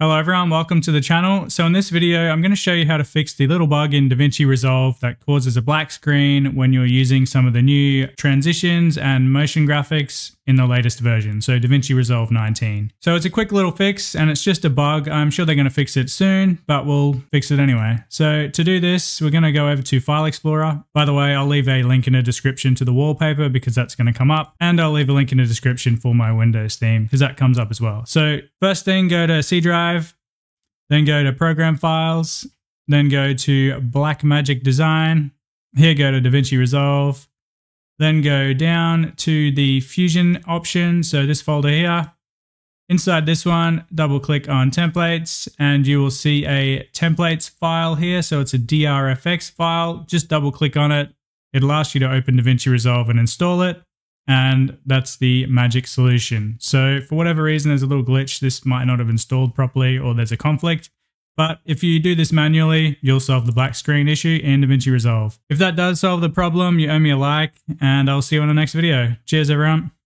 Hello everyone, welcome to the channel. So in this video, I'm going to show you how to fix the little bug in DaVinci Resolve that causes a black screen when you're using some of the new transitions and motion graphics in the latest version, so DaVinci Resolve 19. So it's a quick little fix and it's just a bug. I'm sure they're going to fix it soon, but we'll fix it anyway. So to do this, we're going to go over to File Explorer. By the way, I'll leave a link in the description to the wallpaper because that's going to come up, and I'll leave a link in the description for my Windows theme because that comes up as well. So first thing, go to C Drive then go to Program Files, then go to Blackmagic Design. Here, go to DaVinci Resolve. Then go down to the Fusion option, so this folder here. Inside this one, double click on templates and you will see a templates file here. So it's a DRFX file. Just double click on it. It'll ask you to open DaVinci Resolve and install it and that's the magic solution. So for whatever reason, there's a little glitch. This might not have installed properly or there's a conflict. But if you do this manually, you'll solve the black screen issue in DaVinci Resolve. If that does solve the problem, you owe me a like and I'll see you on the next video. Cheers everyone.